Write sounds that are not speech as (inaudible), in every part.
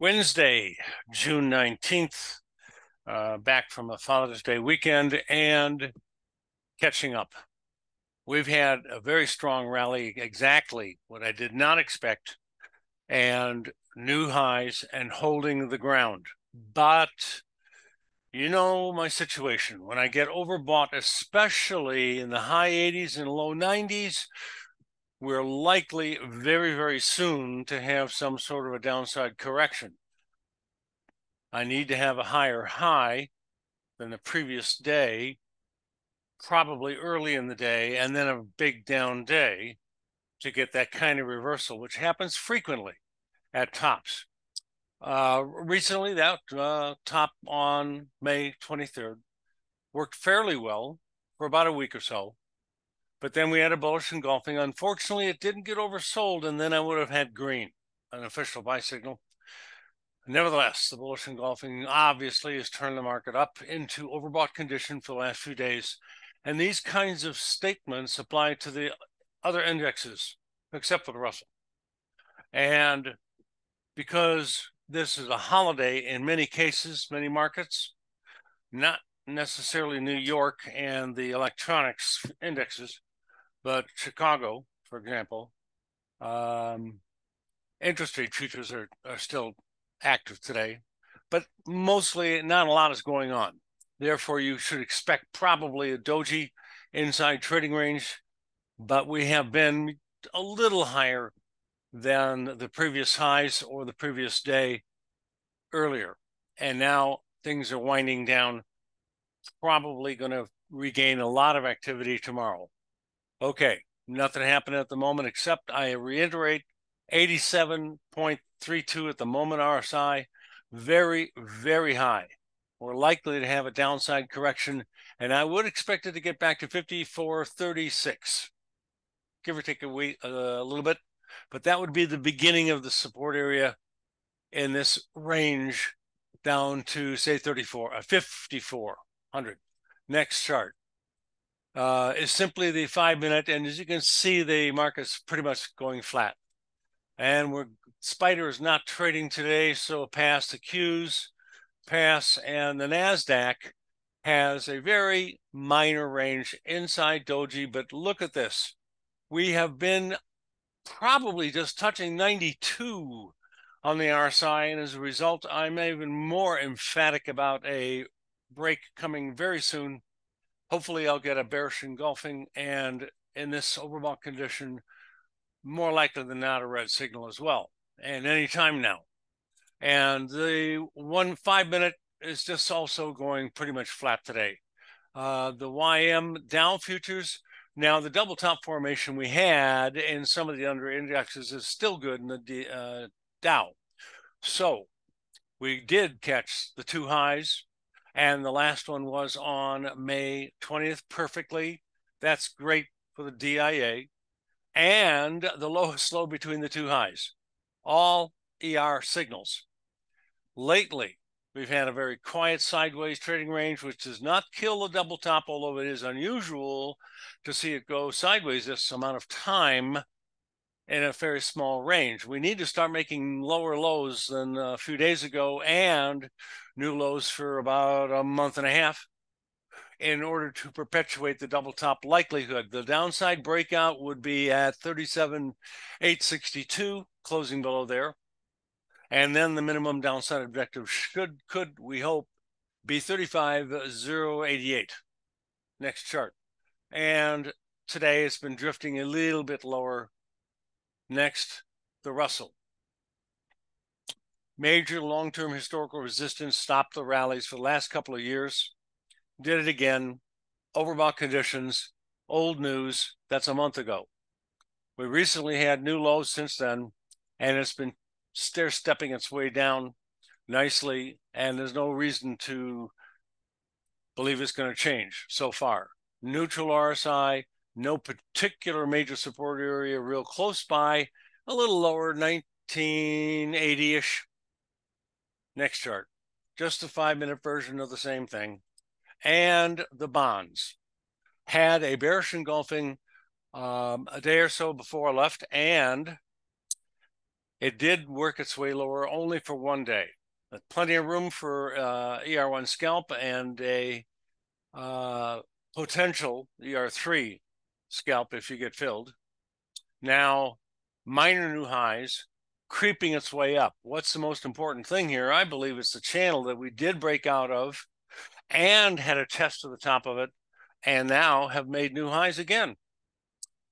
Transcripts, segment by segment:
Wednesday, June 19th, uh, back from a Father's Day weekend and catching up. We've had a very strong rally, exactly what I did not expect, and new highs and holding the ground. But you know my situation. When I get overbought, especially in the high 80s and low 90s, we're likely very, very soon to have some sort of a downside correction. I need to have a higher high than the previous day, probably early in the day, and then a big down day to get that kind of reversal, which happens frequently at tops. Uh, recently, that uh, top on May 23rd worked fairly well for about a week or so. But then we had a bullish engulfing. Unfortunately, it didn't get oversold, and then I would have had green, an official buy signal. Nevertheless, the bullish engulfing obviously has turned the market up into overbought condition for the last few days. And these kinds of statements apply to the other indexes, except for the Russell. And because this is a holiday in many cases, many markets, not necessarily New York and the electronics indexes, but Chicago, for example, um, interest rate futures are, are still active today, but mostly not a lot is going on. Therefore, you should expect probably a doji inside trading range, but we have been a little higher than the previous highs or the previous day earlier. And now things are winding down, probably going to regain a lot of activity tomorrow. Okay, nothing happening at the moment except I reiterate 87.32 at the moment RSI, very, very high. We're likely to have a downside correction, and I would expect it to get back to 54.36, give or take a, week, uh, a little bit. But that would be the beginning of the support area in this range down to say 34, uh, 5400. Next chart uh, is simply the five minute. And as you can see, the market's pretty much going flat. And we're Spider is not trading today, so pass the Qs, pass, and the NASDAQ has a very minor range inside Doji. But look at this. We have been probably just touching 92 on the RSI. And as a result, I'm even more emphatic about a break coming very soon hopefully I'll get a bearish engulfing and in this overbought condition, more likely than not a red signal as well. And anytime now. And the one five minute is just also going pretty much flat today. Uh, the YM Dow futures. Now the double top formation we had in some of the under indexes is still good in the uh, Dow. So we did catch the two highs and the last one was on May 20th perfectly. That's great for the DIA. And the lowest low between the two highs, all ER signals. Lately, we've had a very quiet sideways trading range, which does not kill the double top, although it is unusual to see it go sideways this amount of time in a very small range. We need to start making lower lows than a few days ago and new lows for about a month and a half in order to perpetuate the double top likelihood. The downside breakout would be at 37,862, closing below there. And then the minimum downside objective should, could, we hope, be 35,088. Next chart. And today it's been drifting a little bit lower. Next, the Russell. Major long term historical resistance stopped the rallies for the last couple of years. Did it again. Overbought conditions, old news. That's a month ago. We recently had new lows since then, and it's been stair stepping its way down nicely. And there's no reason to believe it's going to change so far. Neutral RSI, no particular major support area, real close by, a little lower, 1980 ish. Next chart, just a five minute version of the same thing. And the bonds had a bearish engulfing um, a day or so before I left, and It did work its way lower only for one day. Plenty of room for uh, ER1 scalp and a uh, potential ER3 scalp if you get filled. Now, minor new highs creeping its way up. What's the most important thing here? I believe it's the channel that we did break out of and had a test to the top of it and now have made new highs again.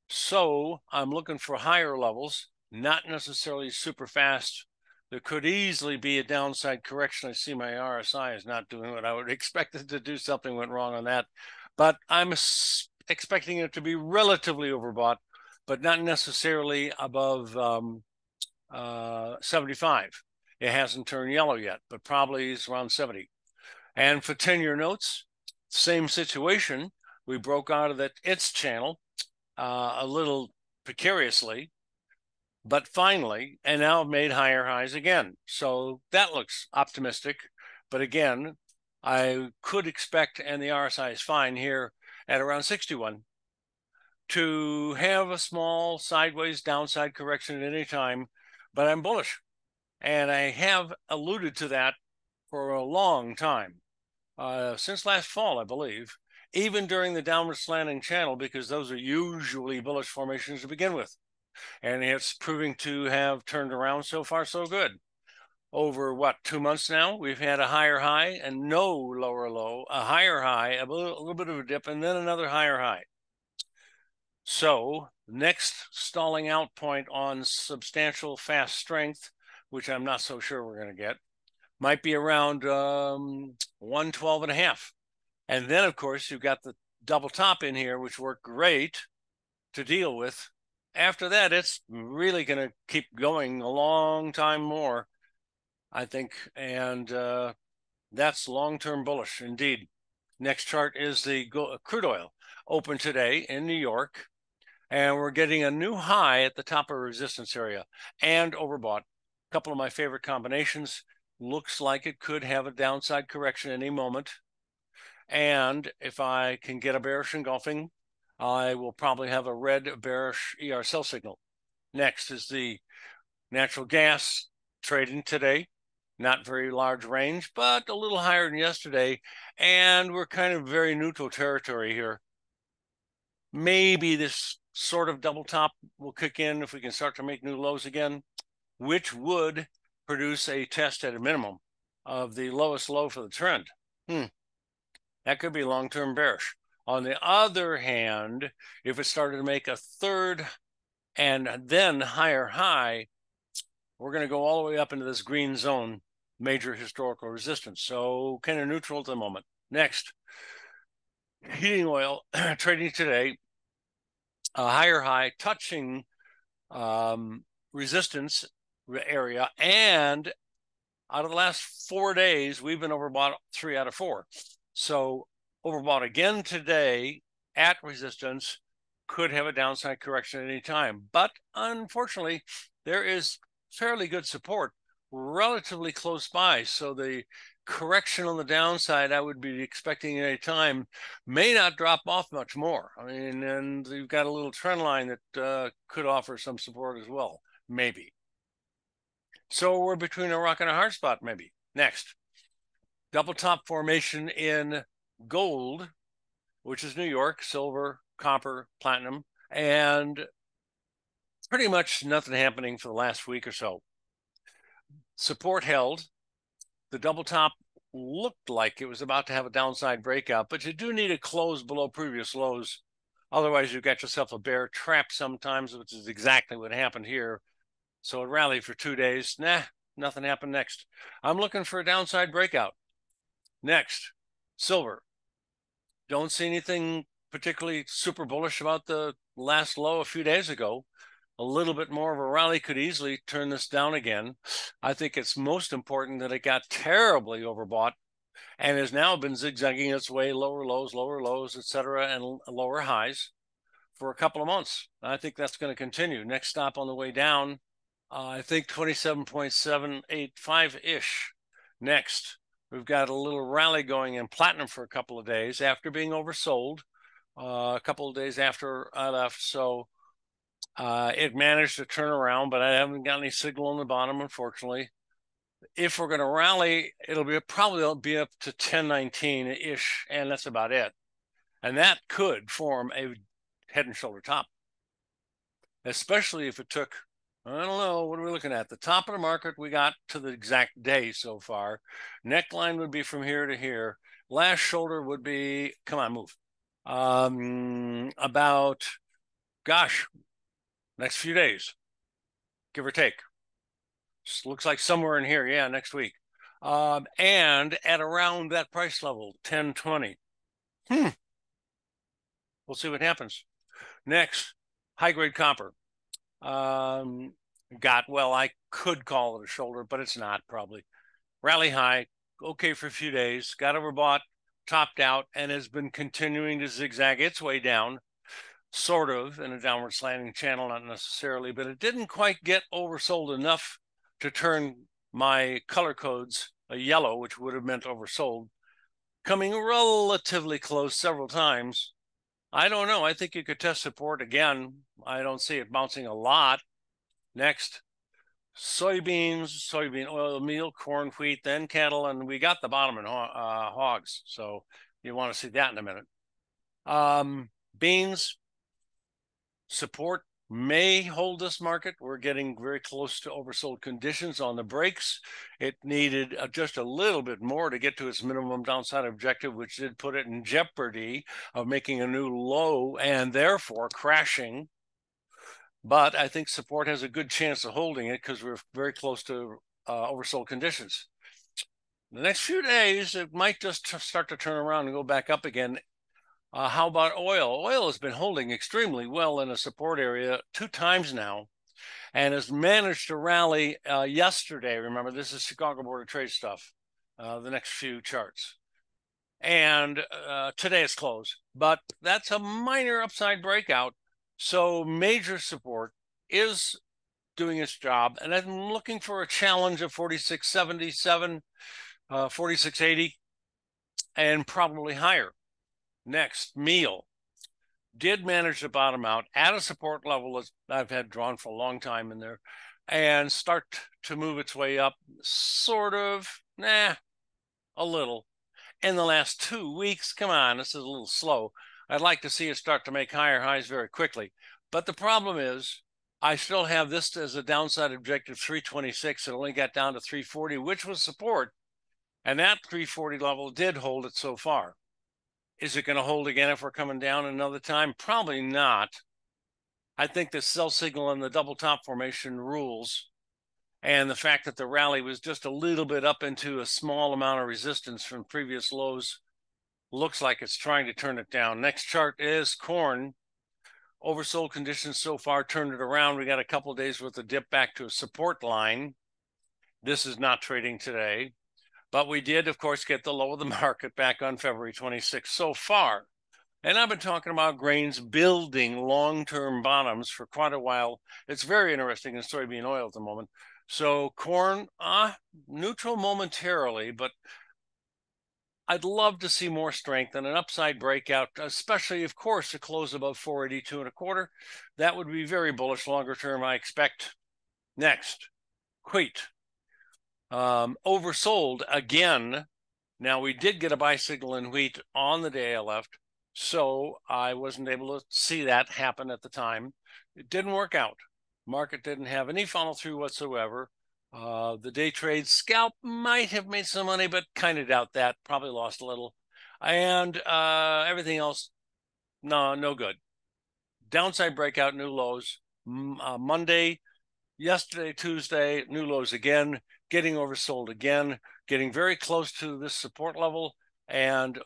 So I'm looking for higher levels, not necessarily super fast. There could easily be a downside correction. I see my RSI is not doing what I would (laughs) expect it to do. Something went wrong on that. But I'm expecting it to be relatively overbought, but not necessarily above um, uh, 75. It hasn't turned yellow yet, but probably is around 70. And for 10 year notes, same situation. We broke out of that its channel uh, a little precariously, but finally, and now made higher highs again. So that looks optimistic. But again, I could expect, and the RSI is fine here at around 61, to have a small sideways downside correction at any time, but I'm bullish. And I have alluded to that for a long time, uh, since last fall, I believe even during the downward slanting channel, because those are usually bullish formations to begin with. And it's proving to have turned around so far, so good. Over what, two months now, we've had a higher high and no lower low, a higher high, a little, a little bit of a dip, and then another higher high. So, next stalling out point on substantial fast strength, which I'm not so sure we're going to get, might be around um, 112 and a half. And then, of course, you've got the double top in here, which worked great to deal with. After that, it's really going to keep going a long time more, I think. And uh, that's long term bullish indeed. Next chart is the crude oil open today in New York. And we're getting a new high at the top of resistance area and overbought. A couple of my favorite combinations. Looks like it could have a downside correction any moment. And if I can get a bearish engulfing, I will probably have a red bearish ER sell signal. Next is the natural gas trading today. Not very large range, but a little higher than yesterday. And we're kind of very neutral territory here. Maybe this sort of double top will kick in if we can start to make new lows again, which would produce a test at a minimum of the lowest low for the trend. Hmm. That could be long term bearish. On the other hand, if it started to make a third and then higher high, we're going to go all the way up into this green zone, major historical resistance. So kind of neutral at the moment. Next, heating oil (clears throat) trading today, a higher high touching um, resistance area. And out of the last four days, we've been overbought three out of four. So overbought again today at resistance could have a downside correction at any time. But unfortunately, there is fairly good support relatively close by. So the correction on the downside I would be expecting at any time may not drop off much more. I mean, and you've got a little trend line that uh, could offer some support as well, maybe. So we're between a rock and a hard spot, maybe. Next double top formation in gold, which is New York, silver, copper, platinum, and pretty much nothing happening for the last week or so. Support held. The double top looked like it was about to have a downside breakout, but you do need a close below previous lows. Otherwise, you've got yourself a bear trap sometimes, which is exactly what happened here. So it rallied for two days. Nah, nothing happened next. I'm looking for a downside breakout. Next, silver. Don't see anything particularly super bullish about the last low a few days ago. A little bit more of a rally could easily turn this down again. I think it's most important that it got terribly overbought and has now been zigzagging its way lower lows, lower lows, etc., and lower highs for a couple of months. I think that's going to continue. Next stop on the way down, uh, I think 27.785 ish. Next, We've got a little rally going in platinum for a couple of days after being oversold, uh, a couple of days after I left. So Uh, it managed to turn around, but I haven't got any signal on the bottom, unfortunately. If we're going to rally, it'll be probably be up to 1019 ish, and that's about it. And that could form a head and shoulder top, especially if it took, I don't know, what are we looking at? The top of the market, we got to the exact day so far. Neckline would be from here to here. Last shoulder would be, come on, move. Um, about, gosh, next few days, give or take. Just looks like somewhere in here. Yeah, next week. Um, and at around that price level, 1020. Hmm. We'll see what happens. Next, high grade copper. Um, got, well, I could call it a shoulder, but it's not probably. Rally high, okay for a few days, got overbought, topped out, and has been continuing to zigzag its way down sort of in a downward slanting channel, not necessarily, but it didn't quite get oversold enough to turn my color codes a yellow, which would have meant oversold, coming relatively close several times. I don't know. I think you could test support again. I don't see it bouncing a lot. Next, soybeans, soybean oil, meal, corn, wheat, then cattle, and we got the bottom in uh, hogs. So you want to see that in a minute. Um, beans, support may hold this market. We're getting very close to oversold conditions on the breaks. It needed uh, just a little bit more to get to its minimum downside objective, which did put it in jeopardy of making a new low and therefore crashing. But I think support has a good chance of holding it because we're very close to uh, oversold conditions. The next few days, it might just start to turn around and go back up again uh, how about oil? Oil has been holding extremely well in a support area two times now and has managed to rally uh, yesterday. Remember, this is Chicago Board of Trade stuff, uh, the next few charts. And uh, today it's closed, but that's a minor upside breakout. So major support is doing its job. And I'm looking for a challenge of 4677, uh, 4680, and probably higher. Next, meal. Did manage to bottom out at a support level that I've had drawn for a long time in there and start to move its way up, sort of, nah, a little. In the last two weeks, come on, this is a little slow. I'd like to see it start to make higher highs very quickly. But the problem is, I still have this as a downside objective 326. It only got down to 340, which was support. And that 340 level did hold it so far. Is it going to hold again if we're coming down another time? Probably not. I think the sell signal and the double top formation rules, and the fact that the rally was just a little bit up into a small amount of resistance from previous lows looks like it's trying to turn it down. Next chart is corn. Oversold conditions so far turned it around. We got a couple days with of dip back to a support line. This is not trading today. But we did, of course, get the low of the (laughs) market back on February 26th so far. And I've been talking about grains building long term bottoms for quite a while. It's very interesting in soybean oil at the moment. So, corn, uh, neutral momentarily, but I'd love to see more strength and an upside breakout, especially, of course, to close above 482 and a quarter. That would be very bullish longer term, I expect. Next, wheat um, oversold again. Now we did get a buy signal in wheat on the day I left, so I wasn't able to see that happen at the time. It didn't work out. Market didn't have any follow through whatsoever. Uh, the day trade scalp might have made some money, but kind of doubt that. Probably lost a little, and uh, everything else, no, no good. Downside breakout, new lows. Uh, Monday, yesterday, Tuesday, new lows again getting oversold again, getting very close to this support level. And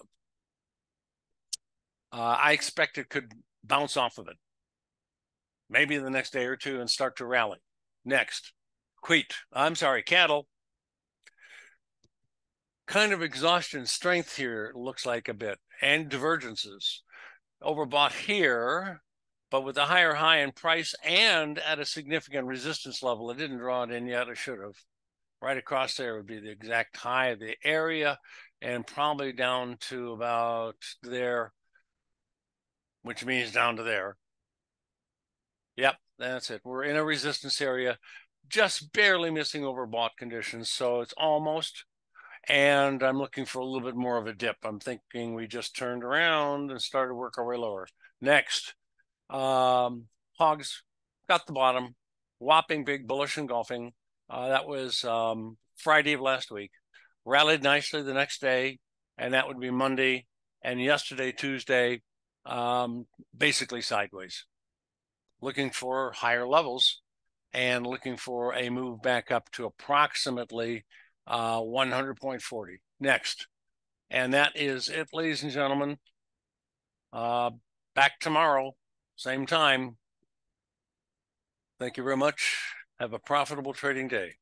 uh, I expect it could bounce off of it, maybe the next day or two and start to rally. Next, wheat, I'm sorry, cattle. Kind of exhaustion strength here looks like a bit, and divergences. Overbought here, but with a higher high in price and at a significant resistance level. It didn't draw it in yet. I should have right across there would be the exact high of the area and probably down to about there, which means down to there. Yep, That's it. We're in a resistance area, just barely missing overbought conditions. So it's almost. And I'm looking for a little bit more of a dip. I'm thinking we just turned around and started to work our way lower. Next, um, hogs got the bottom, whopping big bullish engulfing. Uh, that was um, Friday of last week. Rallied nicely the next day, and that would be Monday. And yesterday, Tuesday, um, basically sideways. Looking for higher levels and looking for a move back up to approximately uh, 100.40. Next. And that is it, ladies and gentlemen. Uh, back tomorrow, same time. Thank you very much. Have a profitable trading day.